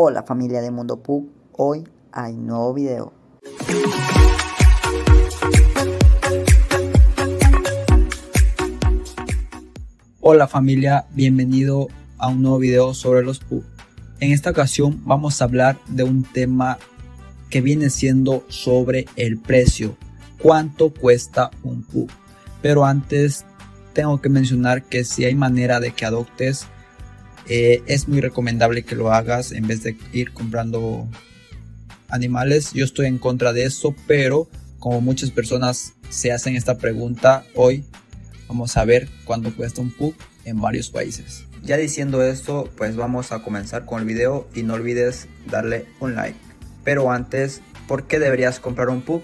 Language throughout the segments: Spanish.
Hola familia de Mundo Pug, hoy hay nuevo video. Hola familia, bienvenido a un nuevo video sobre los Pug. En esta ocasión vamos a hablar de un tema que viene siendo sobre el precio. ¿Cuánto cuesta un Pug? Pero antes tengo que mencionar que si hay manera de que adoptes eh, es muy recomendable que lo hagas en vez de ir comprando animales. Yo estoy en contra de eso, pero como muchas personas se hacen esta pregunta, hoy vamos a ver cuánto cuesta un pug en varios países. Ya diciendo esto, pues vamos a comenzar con el video y no olvides darle un like. Pero antes, ¿por qué deberías comprar un pug?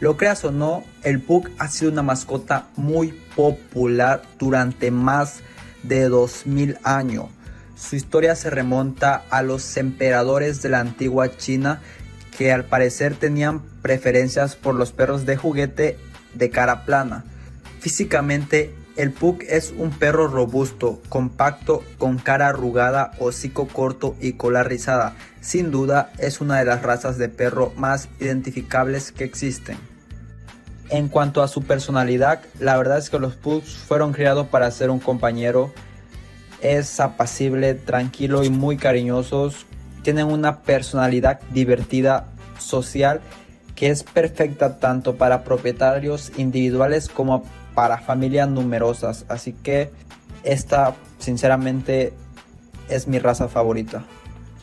Lo creas o no, el pug ha sido una mascota muy popular durante más de 2000 años. Su historia se remonta a los emperadores de la antigua China que al parecer tenían preferencias por los perros de juguete de cara plana. Físicamente, el Pug es un perro robusto, compacto, con cara arrugada, hocico corto y cola rizada. Sin duda, es una de las razas de perro más identificables que existen. En cuanto a su personalidad, la verdad es que los Pugs fueron criados para ser un compañero es apacible, tranquilo y muy cariñosos. Tienen una personalidad divertida, social, que es perfecta tanto para propietarios individuales como para familias numerosas. Así que esta, sinceramente, es mi raza favorita.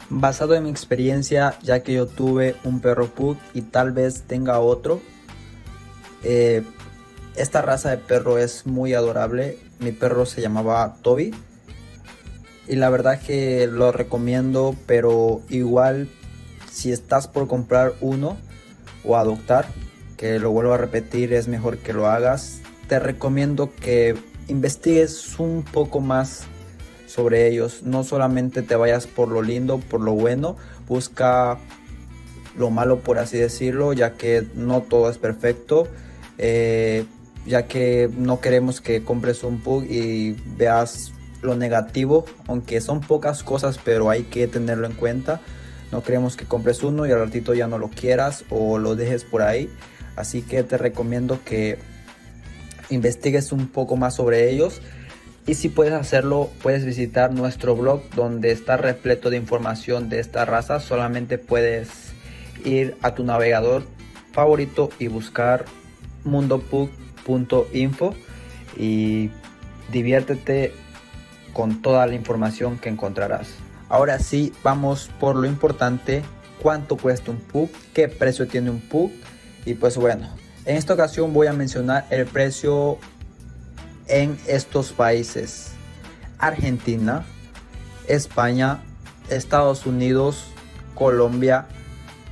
Basado en mi experiencia, ya que yo tuve un perro pug y tal vez tenga otro, eh, esta raza de perro es muy adorable. Mi perro se llamaba Toby y la verdad que lo recomiendo, pero igual si estás por comprar uno o adoptar, que lo vuelvo a repetir, es mejor que lo hagas. Te recomiendo que investigues un poco más sobre ellos. No solamente te vayas por lo lindo, por lo bueno, busca lo malo por así decirlo, ya que no todo es perfecto. Eh, ya que no queremos que compres un pug y veas lo negativo, aunque son pocas cosas, pero hay que tenerlo en cuenta. No queremos que compres uno y al ratito ya no lo quieras o lo dejes por ahí. Así que te recomiendo que investigues un poco más sobre ellos. Y si puedes hacerlo, puedes visitar nuestro blog donde está repleto de información de esta raza. Solamente puedes ir a tu navegador favorito y buscar mundopug.info y diviértete con toda la información que encontrarás. Ahora sí, vamos por lo importante, cuánto cuesta un PUC, qué precio tiene un PUC y pues bueno, en esta ocasión voy a mencionar el precio en estos países. Argentina, España, Estados Unidos, Colombia,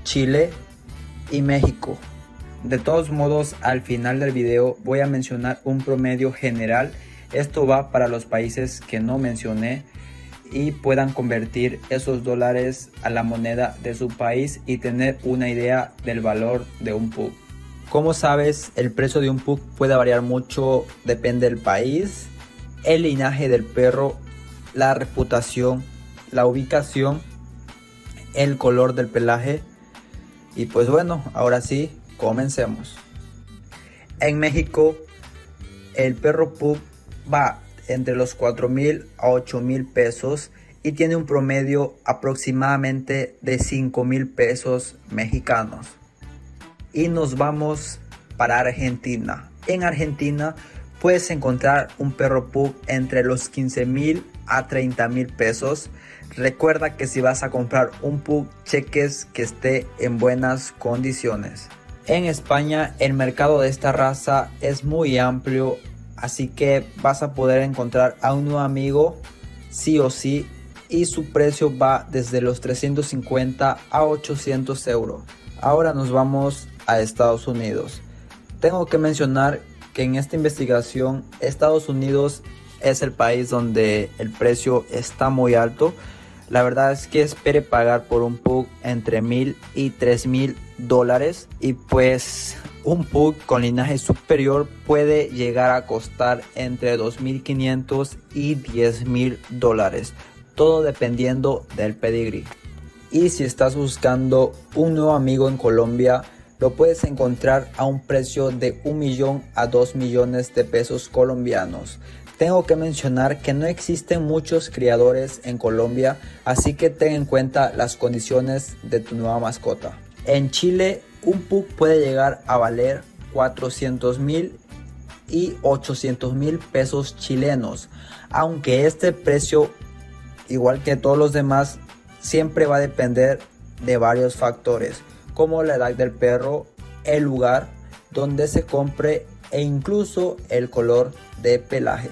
Chile y México. De todos modos, al final del video voy a mencionar un promedio general esto va para los países que no mencioné y puedan convertir esos dólares a la moneda de su país y tener una idea del valor de un PUC. Como sabes, el precio de un PUC puede variar mucho, depende del país, el linaje del perro, la reputación, la ubicación, el color del pelaje. Y pues bueno, ahora sí, comencemos. En México, el perro PUC va entre los 4 mil a 8 mil pesos y tiene un promedio aproximadamente de 5 mil pesos mexicanos. Y nos vamos para Argentina. En Argentina puedes encontrar un perro pug entre los 15 mil a 30 mil pesos. Recuerda que si vas a comprar un pug, cheques que esté en buenas condiciones. En España el mercado de esta raza es muy amplio Así que vas a poder encontrar a un nuevo amigo sí o sí y su precio va desde los 350 a 800 euros. Ahora nos vamos a Estados Unidos. Tengo que mencionar que en esta investigación Estados Unidos es el país donde el precio está muy alto. La verdad es que espere pagar por un pug entre mil y tres mil dólares y pues un pug con linaje superior puede llegar a costar entre 2.500 y 10.000 dólares, todo dependiendo del pedigrí. Y si estás buscando un nuevo amigo en Colombia, lo puedes encontrar a un precio de un millón a 2 millones de pesos colombianos. Tengo que mencionar que no existen muchos criadores en Colombia, así que ten en cuenta las condiciones de tu nueva mascota. En Chile, un pug puede llegar a valer 400 mil y 800 mil pesos chilenos, aunque este precio, igual que todos los demás, siempre va a depender de varios factores como la edad del perro, el lugar donde se compre e incluso el color de pelaje.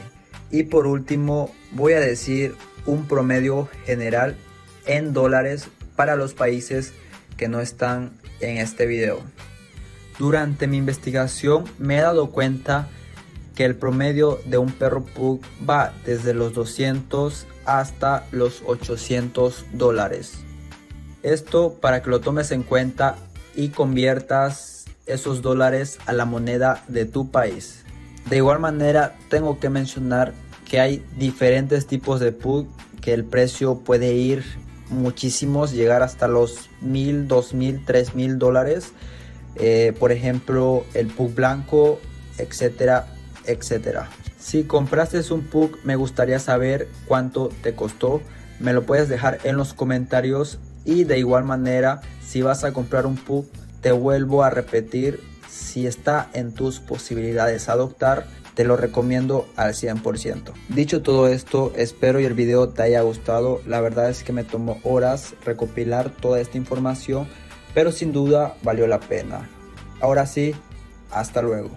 Y por último voy a decir un promedio general en dólares para los países que no están en este video. Durante mi investigación me he dado cuenta que el promedio de un perro pug va desde los 200 hasta los 800 dólares. Esto para que lo tomes en cuenta y conviertas esos dólares a la moneda de tu país. De igual manera, tengo que mencionar que hay diferentes tipos de pug que el precio puede ir muchísimos, llegar hasta los mil, dos mil, tres mil dólares. Eh, por ejemplo, el pug blanco, etcétera, etcétera. Si compraste un pug, me gustaría saber cuánto te costó. Me lo puedes dejar en los comentarios y de igual manera, si vas a comprar un pug, te vuelvo a repetir, si está en tus posibilidades adoptar, te lo recomiendo al 100%. Dicho todo esto, espero y el video te haya gustado. La verdad es que me tomó horas recopilar toda esta información, pero sin duda valió la pena. Ahora sí, hasta luego.